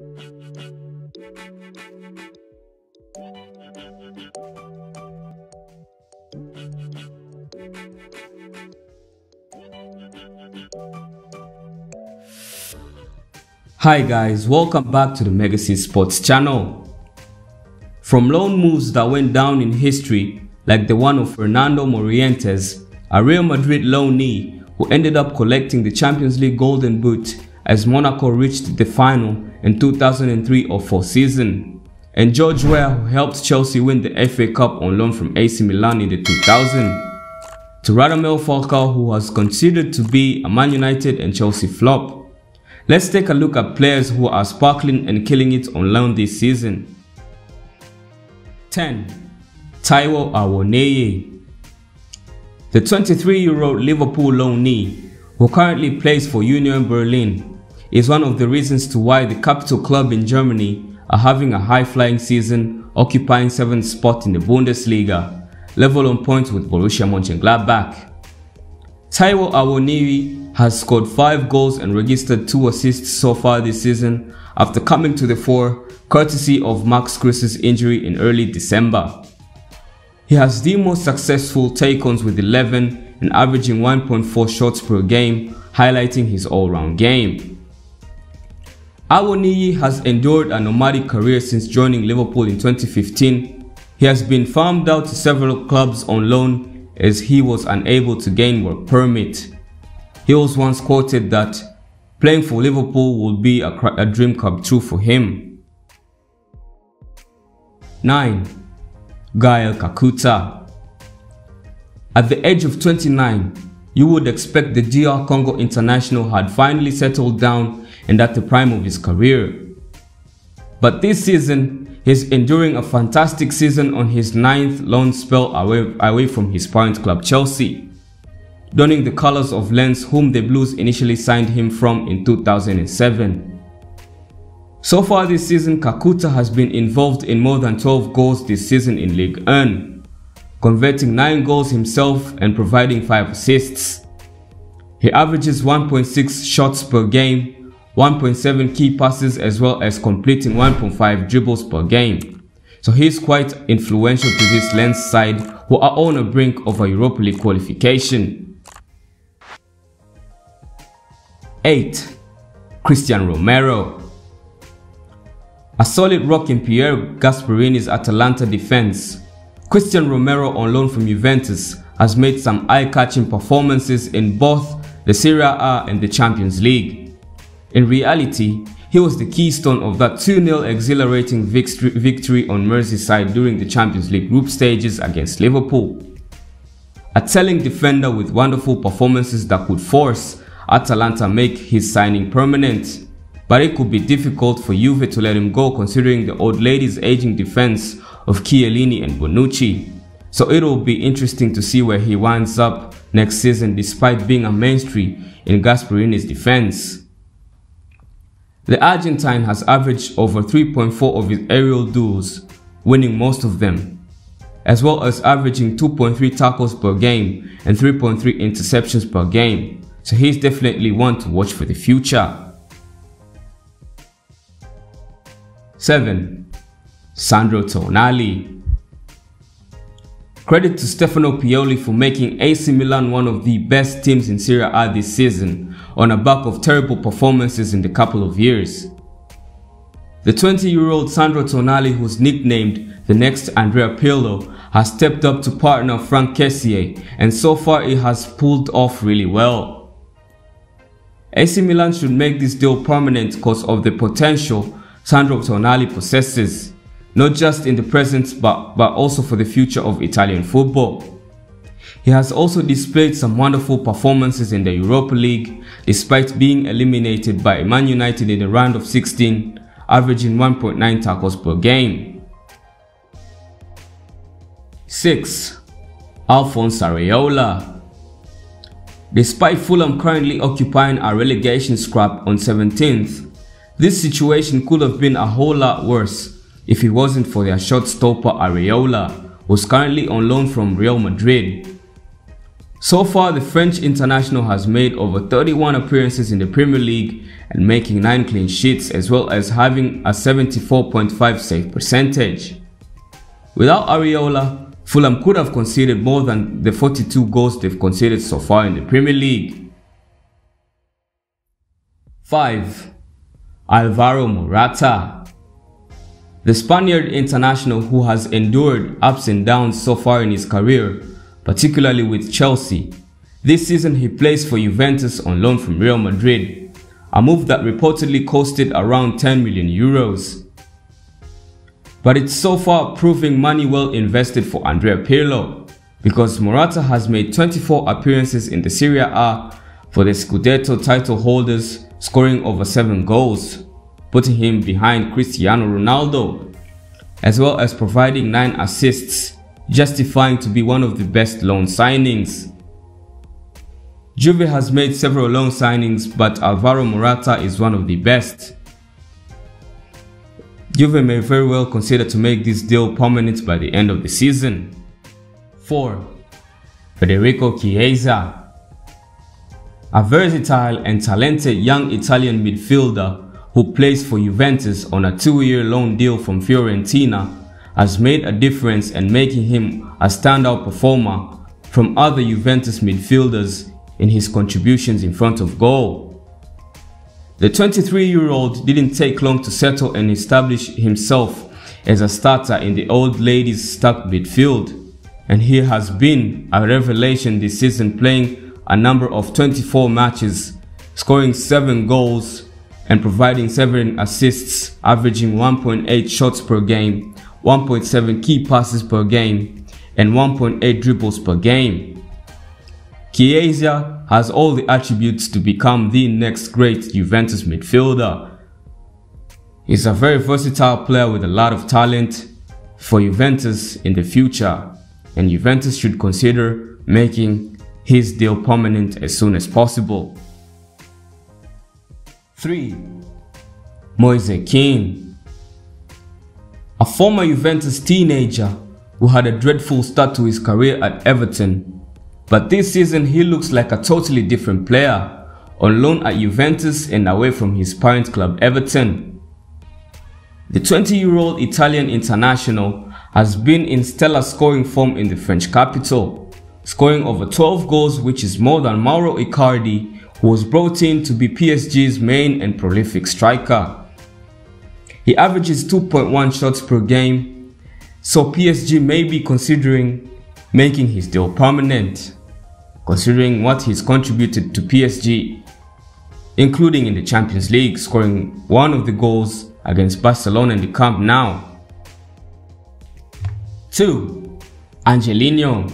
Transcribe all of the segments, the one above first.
Hi guys, welcome back to the Megacy Sports channel. From loan moves that went down in history, like the one of Fernando Morientes, a Real Madrid loanee who ended up collecting the Champions League Golden Boot as Monaco reached the final in 2003 or 4 season, and George Weah who helped Chelsea win the FA Cup on loan from AC Milan in the 2000, to Radamel Falcao who was considered to be a Man United and Chelsea flop. Let's take a look at players who are sparkling and killing it on loan this season. 10. Taiwo Awoniyi The 23-year-old Liverpool loanee, who currently plays for Union Berlin, is one of the reasons to why the capital club in Germany are having a high-flying season, occupying 7th spot in the Bundesliga, level on points with Borussia Mönchengladbach. Taiwo Awoniyi has scored 5 goals and registered 2 assists so far this season after coming to the fore courtesy of Max Kruse's injury in early December. He has the most successful take-ons with 11 and averaging 1.4 shots per game, highlighting his all-round game. Awoniyi has endured a nomadic career since joining Liverpool in 2015. He has been farmed out to several clubs on loan as he was unable to gain work permit. He was once quoted that playing for Liverpool would be a, a dream come true for him. 9. Gael Kakuta At the age of 29, you would expect the DR Congo international had finally settled down and at the prime of his career. But this season, he's enduring a fantastic season on his ninth loan spell away, away from his parent club Chelsea donning the colors of Lens whom the Blues initially signed him from in 2007. So far this season, Kakuta has been involved in more than 12 goals this season in League 1, converting 9 goals himself and providing 5 assists. He averages 1.6 shots per game, 1.7 key passes as well as completing 1.5 dribbles per game. So he's quite influential to this Lens side who are on the brink of a Europa League qualification. 8. Christian Romero A solid rock in Pierre Gasperini's Atalanta defense, Christian Romero on loan from Juventus has made some eye-catching performances in both the Serie A and the Champions League. In reality, he was the keystone of that 2-0 exhilarating victory on Merseyside during the Champions League group stages against Liverpool. A telling defender with wonderful performances that could force Atalanta make his signing permanent. But it could be difficult for Juve to let him go considering the old lady's aging defense of Chiellini and Bonucci. So it will be interesting to see where he winds up next season despite being a mainstay in Gasperini's defense. The Argentine has averaged over 3.4 of his aerial duels, winning most of them, as well as averaging 2.3 tackles per game and 3.3 interceptions per game. So he's definitely one to watch for the future. 7. Sandro Tonali Credit to Stefano Pioli for making AC Milan one of the best teams in Serie A this season on a back of terrible performances in the couple of years. The 20-year-old Sandro Tonali who's nicknamed the next Andrea Pirlo has stepped up to partner Franck Kessié and so far it has pulled off really well. AC Milan should make this deal permanent because of the potential Sandro Tonali possesses, not just in the present but, but also for the future of Italian football. He has also displayed some wonderful performances in the Europa League despite being eliminated by Man United in the round of 16, averaging 1.9 tackles per game. 6. Alphonse Areola Despite Fulham currently occupying a relegation scrap on 17th, this situation could have been a whole lot worse if it wasn't for their shot stopper Areola, who's currently on loan from Real Madrid. So far, the French international has made over 31 appearances in the Premier League and making 9 clean sheets as well as having a 74.5 save percentage. Without Areola, Fulham could have conceded more than the 42 goals they've conceded so far in the Premier League. 5. Alvaro Morata The Spaniard international who has endured ups and downs so far in his career, particularly with Chelsea. This season he plays for Juventus on loan from Real Madrid, a move that reportedly costed around 10 million euros but it's so far proving money well invested for Andrea Pirlo because Morata has made 24 appearances in the Serie A for the Scudetto title holders scoring over 7 goals, putting him behind Cristiano Ronaldo, as well as providing 9 assists, justifying to be one of the best loan signings. Juve has made several loan signings but Alvaro Morata is one of the best. Juve may very well consider to make this deal permanent by the end of the season. 4. Federico Chiesa A versatile and talented young Italian midfielder who plays for Juventus on a two-year loan deal from Fiorentina has made a difference and making him a standout performer from other Juventus midfielders in his contributions in front of goal. The 23-year-old didn't take long to settle and establish himself as a starter in the old ladies stuck midfield, and he has been a revelation this season playing a number of 24 matches, scoring 7 goals and providing 7 assists, averaging 1.8 shots per game, 1.7 key passes per game, and 1.8 dribbles per game. Chiesa has all the attributes to become the next great Juventus midfielder. He's a very versatile player with a lot of talent for Juventus in the future and Juventus should consider making his deal permanent as soon as possible. 3. Moise Kean A former Juventus teenager who had a dreadful start to his career at Everton but this season he looks like a totally different player, on loan at Juventus and away from his parent club Everton. The 20-year-old Italian international has been in stellar scoring form in the French capital, scoring over 12 goals which is more than Mauro Icardi who was brought in to be PSG's main and prolific striker. He averages 2.1 shots per game, so PSG may be considering making his deal permanent considering what he's contributed to PSG, including in the Champions League, scoring one of the goals against Barcelona in the Camp Nou. 2. Angelino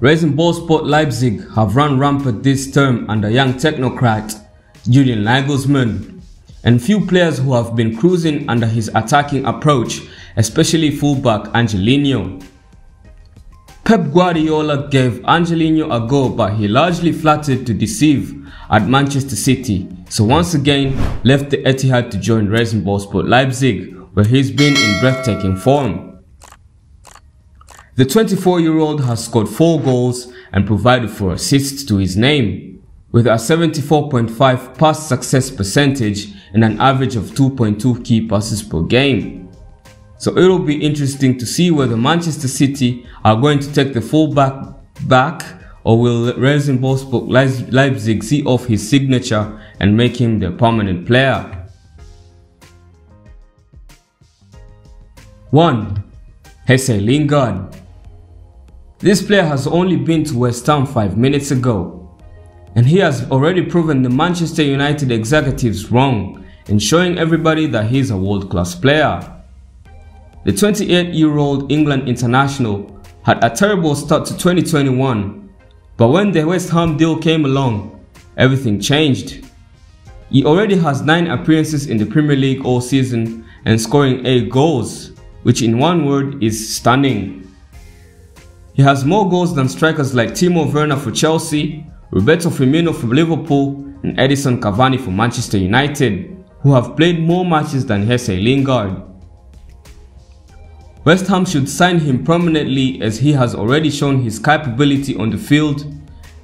Rasenballsport Leipzig have run rampant this term under young technocrat Julian Nagelsmann, and few players who have been cruising under his attacking approach, especially fullback Angelino. Pep Guardiola gave Angelino a go but he largely flattered to deceive at Manchester City, so once again left the Etihad to join Rasenballsport Leipzig where he's been in breathtaking form. The 24-year-old has scored 4 goals and provided 4 assists to his name, with a 74.5 pass success percentage and an average of 2.2 key passes per game. So it'll be interesting to see whether Manchester City are going to take the fullback back or will Rasenballsport Leipzig see off his signature and make him the permanent player. 1. Jesse Lingard This player has only been to West Ham 5 minutes ago and he has already proven the Manchester United executives wrong in showing everybody that he's a world-class player. The 28-year-old England international had a terrible start to 2021, but when the West Ham deal came along, everything changed. He already has 9 appearances in the Premier League all season and scoring 8 goals, which in one word is stunning. He has more goals than strikers like Timo Werner for Chelsea, Roberto Firmino from Liverpool and Edinson Cavani from Manchester United, who have played more matches than Jesse Lingard. West Ham should sign him permanently as he has already shown his capability on the field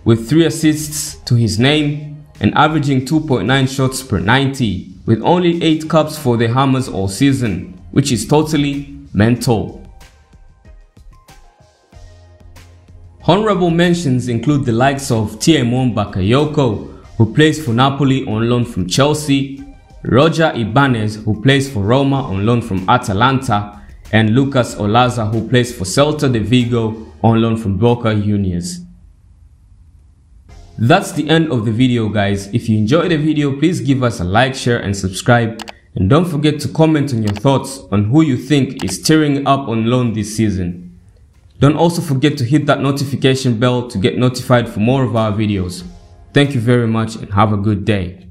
with 3 assists to his name and averaging 2.9 shots per 90 with only 8 cups for the Hammers all season, which is totally mental. Honorable mentions include the likes of Tiémoué Bakayoko, who plays for Napoli on loan from Chelsea, Roger Ibanez, who plays for Roma on loan from Atalanta, and Lucas Olaza, who plays for Celta de Vigo on loan from Boca Juniors. That's the end of the video guys. If you enjoyed the video, please give us a like, share and subscribe. And don't forget to comment on your thoughts on who you think is tearing up on loan this season. Don't also forget to hit that notification bell to get notified for more of our videos. Thank you very much and have a good day.